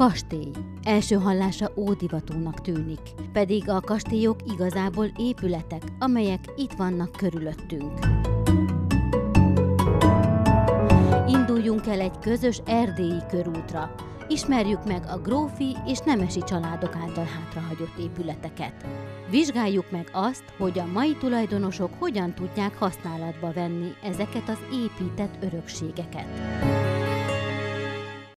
Kastély. Első hallása ódivatúnak tűnik, pedig a kastélyok igazából épületek, amelyek itt vannak körülöttünk. Induljunk el egy közös erdélyi körútra. Ismerjük meg a grófi és nemesi családok által hátrahagyott épületeket. Vizsgáljuk meg azt, hogy a mai tulajdonosok hogyan tudják használatba venni ezeket az épített örökségeket.